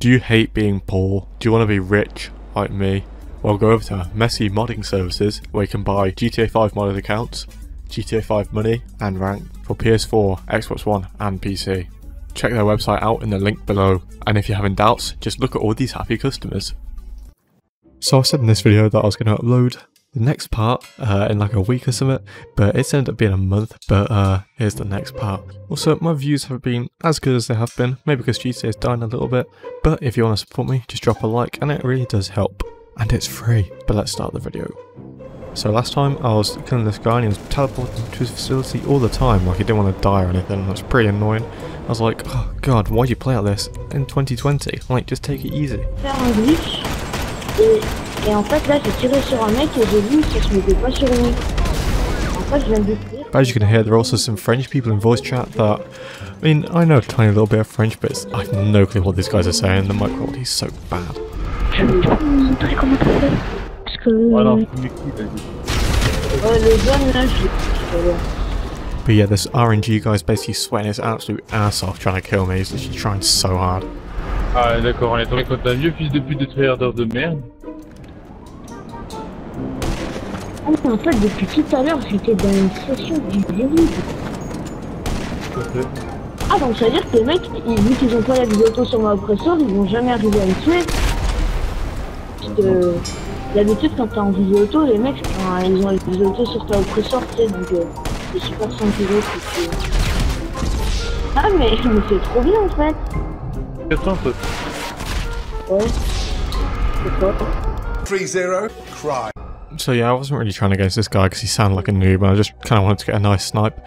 Do you hate being poor? Do you want to be rich like me? Well go over to Messy Modding Services where you can buy GTA 5 modded accounts, GTA 5 money and rank for PS4, Xbox One and PC. Check their website out in the link below and if you're having doubts just look at all these happy customers. So I said in this video that I was going to upload the next part uh, in like a week or something, but it's ended up being a month, but uh, here's the next part. Also, my views have been as good as they have been, maybe because GTA is dying a little bit, but if you want to support me, just drop a like, and it really does help. And it's free, but let's start the video. So last time I was killing this guy and he was teleporting to his facility all the time, like he didn't want to die or anything, that's pretty annoying. I was like, oh god, why'd you play like this in 2020? Like, just take it easy. Faire un glitch et, et en fait là j'ai tiré sur un mec et j'ai vu que je mettais pas sur lui. En fait je viens de as you can hear, there are also some French people in voice chat that, I mean, I know a tiny little bit of French, but I have no clue what these guys are saying. The mic quality is so bad. Je vais te montrer comment ça fait. Parce que Voilà, ouais, mais qui, vas-y. le jaune là je l'ai tout à l'heure. But yeah, this RNG guy's basically sweating his absolute ass off trying to kill me. He's literally trying so hard. Ah, d'accord, on est tombé contre un vieux fils de pute de tryharder de merde. En fait depuis tout à l'heure j'étais dans une session du délit. Tout à fait. Ah donc ça veut dire que les mecs, ils, vu qu'ils ont pas la auto sur mon oppresseur, ils vont jamais arriver à me tuer. Parce que d'habitude quand t'es en visée auto, les mecs, ils ont la visée auto sur ta oppresseur, tu sais, donc euh, c'est super c'est que- Ah mais, mais c'est trop bien en fait 400, toi. Ouais. C'est quoi 3-0, cry. So yeah, I wasn't really trying against this guy because he sounded like a noob, and I just kind of wanted to get a nice snipe.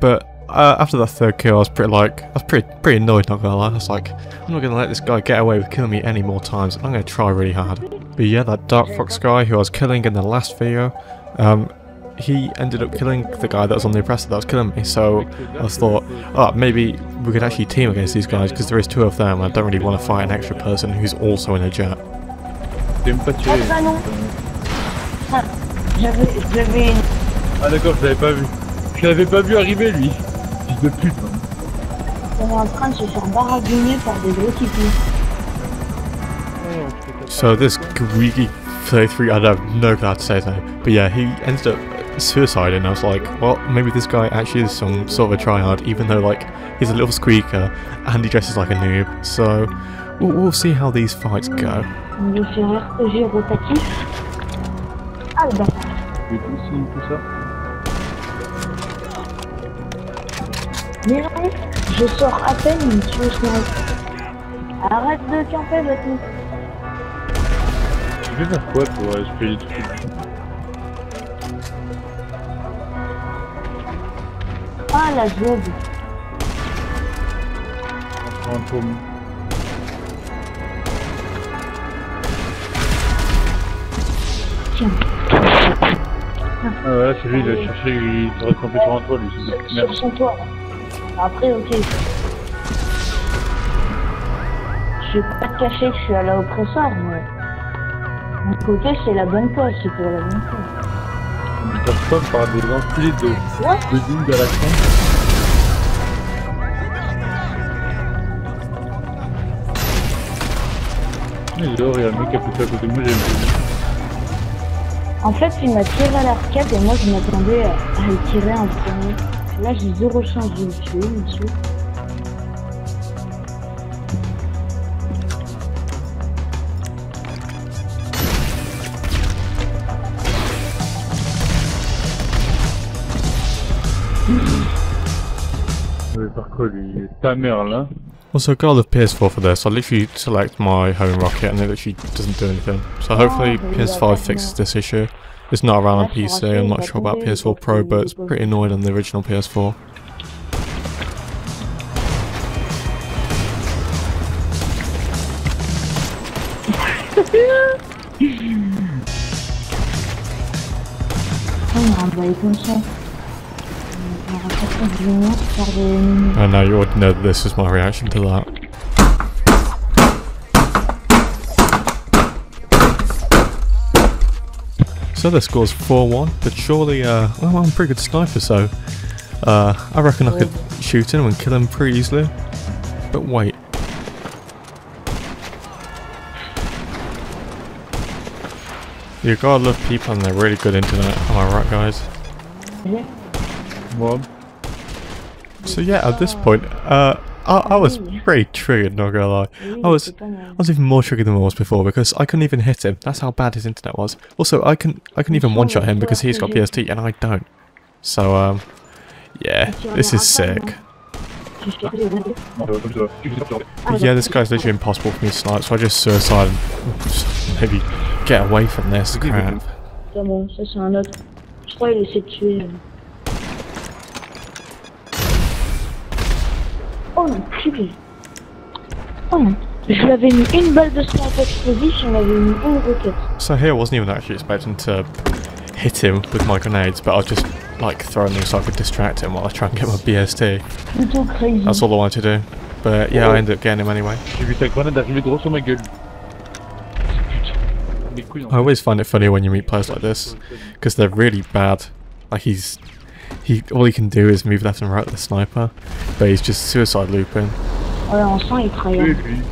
But uh, after that third kill, I was pretty like, I was pretty pretty annoyed. Not gonna lie, I was like, I'm not gonna let this guy get away with killing me any more times. I'm gonna try really hard. But yeah, that Dark Fox guy who I was killing in the last video, um, he ended up killing the guy that was on the oppressor that was killing me. So I thought, oh, maybe we could actually team against these guys because there is two of them. and I don't really want to fight an extra person who's also in a jet. J'avais j'avais une... Ah, d'accord, je l'avais pas vu. Je l'avais pas vu arriver, lui. Fils de pute. hein. On est en train de se faire baragouiner par des gros tipis. So this greedy playthrough, I have no clue how to say his name, but yeah, he ended up suiciding. and I was like, well, maybe this guy actually is some sort of a tryhard, even though like he's a little squeaker and he dresses like a noob. So we'll, we'll see how these fights go. Ah le bâtard Et tout, signe, tout ça. Mais non, je sors à peine une tueuse snipe. Arrête de camper, Batman. Tu veux faire quoi, toi Je fais des trucs. Ah la job. Un paume. Tiens. Ah ouais, c'est lui, il a cherché, il devrait camper sur un toit, lui. Sur Merde. son toit. Après, ok. Je vais pas te cacher que je suis à la oppresseur, mais... Mon côté, c'est la bonne cause, c'est pour la bonne cause. Il se spawn par des enculés de, Ouais de à la con. Il est dehors, il y a un mec qui a poussé à côté de moi, j'ai. En fait, il m'a tiré à l'arcade et moi, je m'attendais à le tirer en premier. Là, j'ai zéro chance de le tuer, monsieur. Par quoi lui? Ta mère là? Also, got the PS4 for this, I literally select my home rocket and it literally doesn't do anything. So hopefully PS5 fixes this issue. It's not around on PC, I'm not sure about PS4 Pro, but it's pretty annoyed on the original PS4. On m'a I know you would know this is my reaction to that. So the score's 4-1, but surely, uh, well, I'm a pretty good sniper, so uh, I reckon I could shoot him and kill him pretty easily. But wait. You gotta love people and they're really good internet, am I right guys? Yeah. Rob? So yeah, at this point, uh, I, I was pretty triggered. Not gonna lie. I was, I was even more triggered than I was before because I couldn't even hit him. That's how bad his internet was. Also, I can, I can even one-shot him because he's got BST and I don't. So um, yeah, this is sick. non, comme ça. Tu fais ça, tu fais But yeah, this guy's literally impossible for me to snipe, so I just suicide and maybe get away from this crap. Oh l'enculé Oh non Je lui avais mis une balle de sniper explosif, je lui mis une roquette. So here I wasn't even actually expecting to hit him with my grenades, but I was just like throwing them so I could distract him while I try and get my BST. That's all I wanted to do. But yeah, I ended up getting him anyway. J'ai vu ta grenade arriver droit sur ma gueule. Putain. Mes couilles en I always find it funny when you meet players like this because they're really bad. Like he's he all he can do is move left and right with the sniper, but he's just suicide looping, oh, Ouais, on sent il travaille. lui.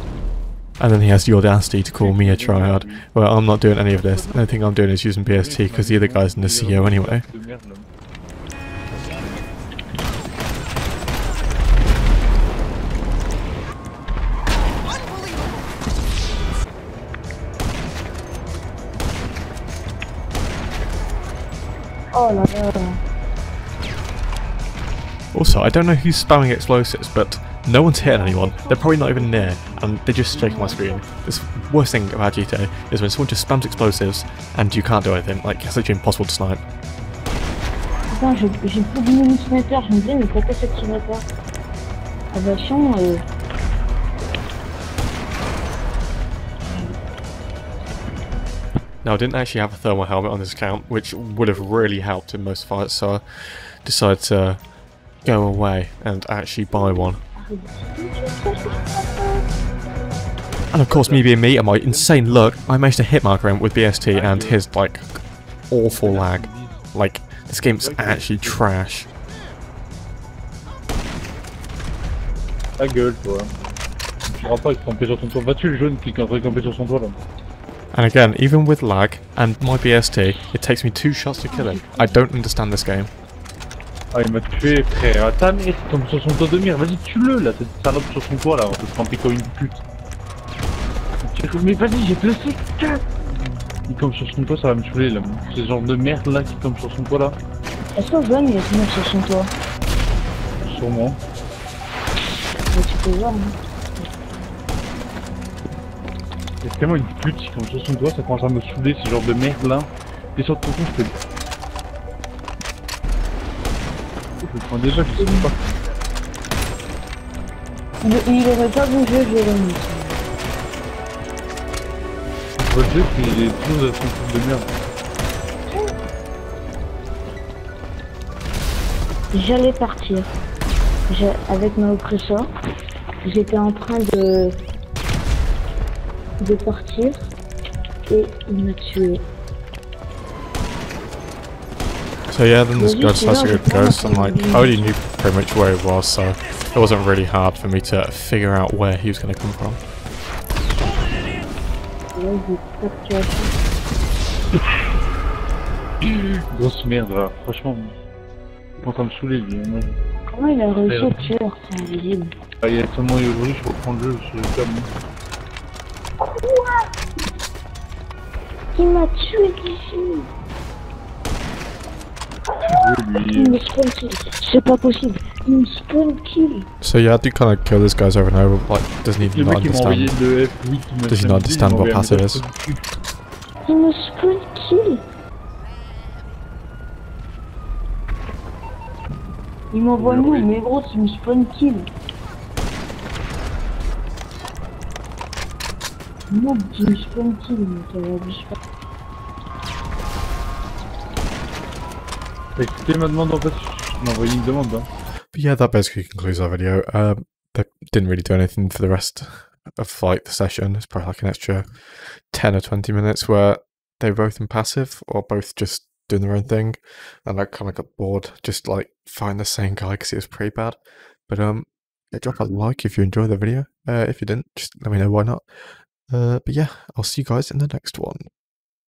and then he has the audacity to call me a tryhard. Well, I'm not doing any of this. The only thing I'm doing is using BST because the other guy's in the CEO anyway. De merde, là. Oh là. Also, I don't know who's spamming explosives, but no one's hitting anyone. They're probably not even near, and they're just shaking my screen. This worst thing about GTA is when someone just spams explosives and you can't do anything. Like it's literally impossible to snipe. Putain, j'ai j'ai plus de mini sniper. Je me disais, mais pourquoi cette sniper Aviation, ah euh... Now, I didn't actually have a thermal helmet on this account, which would have really helped in most fights, so I decided to go away and actually buy one. And of course, me being me and my insane luck, I managed to hit Mark with BST and his, like, awful lag. Like, this game's actually trash. Ta gueule, toi. Tu pourras pas camper sur ton toit. Va tuer le jaune qui est en camper sur son toit là. And again, even with lag and my BST, it takes me two shots to kill him. I don't understand this game. Ah, il m'a tué, frère. Ah, Ta mère, il tombe sur son toit de mire. Vas-y, tue-le là, cette salope sur son toit là. On peut se camper comme une pute. Mais vas-y, j'ai placé 4 Il tombe sur son toit, ça va me tuer là. C'est ce genre de merde là qui tombe sur son toit là. Est-ce que John il est tombé sur son toit? Sûrement. Mais tu peux voir, hein. C'est tellement une pute qui tombe sur son toit, ça commence à me saouler ce genre de merde là. Et sur ton con, je te Prends déjà, je sais pas. Il, il aurait pas bougé, je mis. Votre jeu, c'est les choses à son truc de merde. J'allais partir. Avec mon oppresseur, j'étais en train de de partir et il m'a tué. So yeah, then this Well, guy you decides to know, go the ghost, and like, I already knew pretty much where he was, so it wasn't really hard for me to figure out where he was going to come from. Et là, j'ai capturé ça. Grosse merde là, franchement. Il est en train de me saouler lui. Comment il a réussi à tuer c'est invisible Ah, il y a seulement eu aujourd'hui, je reprends le jeu, je suis comme. Il m'a tué d'ici Lui, me spawn kill C'est pas possible Il me spawn kill So yeah, I do kind of kill this guys over and over. Like, doesn't even not mec il m'a envoyé understand. le F8 qui m'a Does he not understand what m'a passive is? dessus. Il me spawn kill Il m'envoie nous, mais gros, il me spawn kill Noob, il me spawn kill, mais ça va But yeah, that basically concludes our video. Um, they didn't really do anything for the rest of like the session. It's probably like an extra ten or twenty minutes where they were both in passive or both just doing their own thing, and I kind of got bored just like find the same guy because it was pretty bad. But um, yeah, drop a like if you enjoyed the video. Uh, if you didn't, just let me know why not. Uh, but yeah, I'll see you guys in the next one.